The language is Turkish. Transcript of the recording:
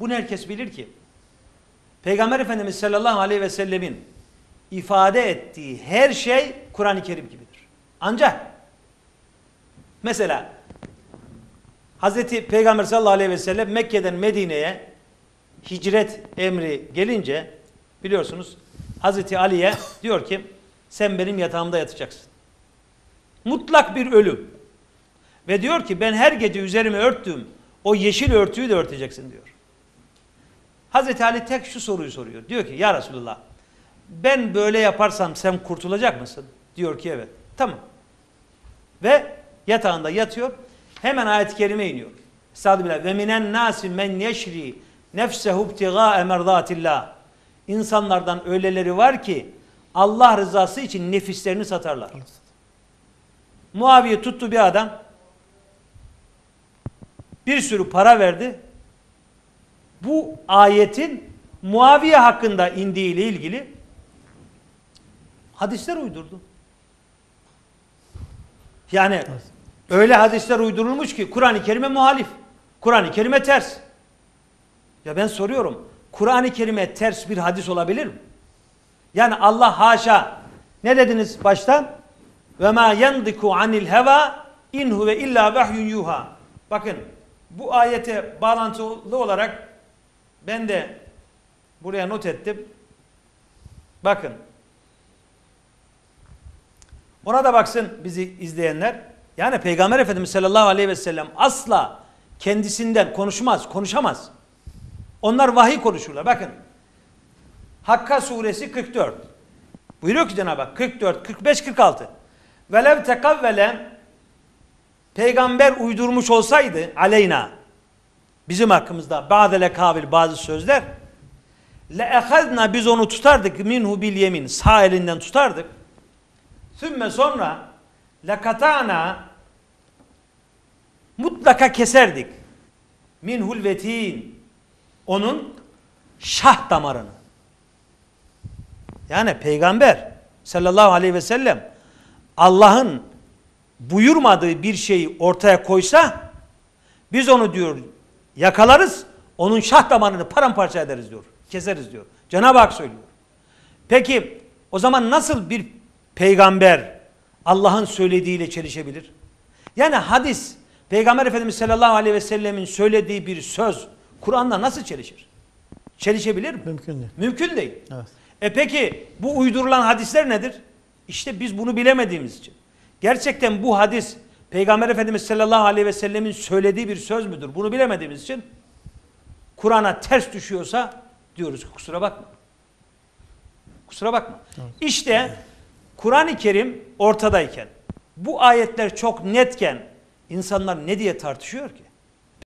Bunu herkes bilir ki Peygamber Efendimiz sallallahu aleyhi ve sellemin ifade ettiği her şey Kur'an-ı Kerim gibidir. Ancak mesela Hazreti Peygamber sallallahu aleyhi ve sellem Mekke'den Medine'ye hicret emri gelince biliyorsunuz Hazreti Ali'ye diyor ki sen benim yatağımda yatacaksın. Mutlak bir ölüm. Ve diyor ki ben her gece üzerime örttüğüm o yeşil örtüyü de örteceksin diyor. Hazreti Ali tek şu soruyu soruyor. Diyor ki ya Resulullah ben böyle yaparsam sen kurtulacak mısın? Diyor ki evet. Tamam. Ve yatağında yatıyor. Hemen ayet-i kerime iniyor. Estağfirullah. Ve minen nasi men yeşri nefsehu ibtigâe merdatillah. İnsanlardan öyleleri var ki Allah rızası için nefislerini satarlar. Muaviye tuttu bir adam. Bir sürü para verdi. Bu ayetin Muaviye hakkında indiği ile ilgili hadisler uydurdu. Yani öyle hadisler uydurulmuş ki Kur'an-ı Kerim'e muhalif. Kur'an-ı Kerim'e ters. Ya ben soruyorum. Kur'an-ı Kerim'e ters bir hadis olabilir mi? Yani Allah haşa ne dediniz baştan? Ve ma yendiku anil heva in huve illa vahyun yuha. Bakın bu ayete bağlantılı olarak ben de buraya not ettim. Bakın. Ona da baksın bizi izleyenler. Yani Peygamber Efendimiz sallallahu aleyhi ve sellem asla kendisinden konuşmaz, konuşamaz. Onlar vahiy konuşurlar. Bakın. Hakka suresi 44. Buyuruyor ki Cenab-ı Hak 44, 45, 46. Velev tekavvele peygamber uydurmuş olsaydı aleyna bizim hakkımızda bazı kabil bazı sözler le ehadna biz onu tutardık minhu bil yemin sağ elinden tutardık. Sümme sonra le katana mutlaka keserdik. Minhul vetin onun şah damarını. Yani peygamber sallallahu aleyhi ve sellem Allah'ın buyurmadığı bir şeyi ortaya koysa biz onu diyor yakalarız onun şah damarını paramparça ederiz diyor. Keseriz diyor. Cenab-ı Hak söylüyor. Peki o zaman nasıl bir peygamber Allah'ın söylediğiyle çelişebilir? Yani hadis Peygamber Efendimiz sallallahu aleyhi ve sellemin söylediği bir söz Kur'an'la nasıl çelişir? Çelişebilir mi? Mümkün değil. Mümkün değil. Evet. E peki bu uydurulan hadisler nedir? İşte biz bunu bilemediğimiz için. Gerçekten bu hadis Peygamber Efendimiz sallallahu aleyhi ve sellemin söylediği bir söz müdür? Bunu bilemediğimiz için Kur'an'a ters düşüyorsa diyoruz ki kusura bakma. Kusura bakma. İşte Kur'an-ı Kerim ortadayken bu ayetler çok netken insanlar ne diye tartışıyor ki?